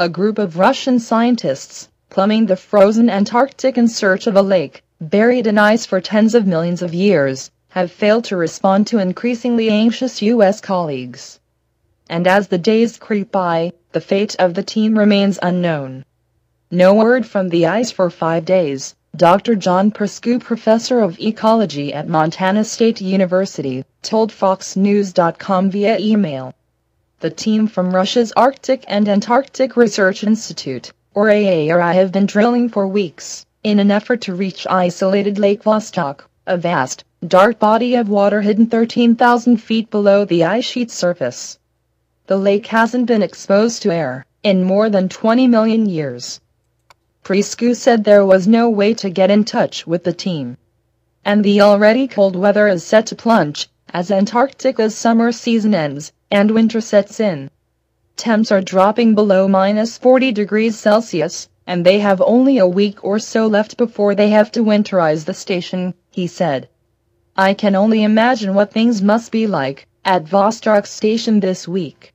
a group of Russian scientists, plumbing the frozen Antarctic in search of a lake, buried in ice for tens of millions of years, have failed to respond to increasingly anxious U.S. colleagues. And as the days creep by, the fate of the team remains unknown. No word from the ice for five days. Dr. John Priscu, professor of ecology at Montana State University, told FoxNews.com via email. The team from Russia's Arctic and Antarctic Research Institute, or AARI, have been drilling for weeks in an effort to reach isolated Lake Vostok, a vast, dark body of water hidden 13,000 feet below the ice sheet surface. The lake hasn't been exposed to air in more than 20 million years. Priscu said there was no way to get in touch with the team. And the already cold weather is set to plunge as Antarctica's summer season ends and winter sets in. Temps are dropping below minus 40 degrees Celsius, and they have only a week or so left before they have to winterize the station, he said. I can only imagine what things must be like at Vostok Station this week.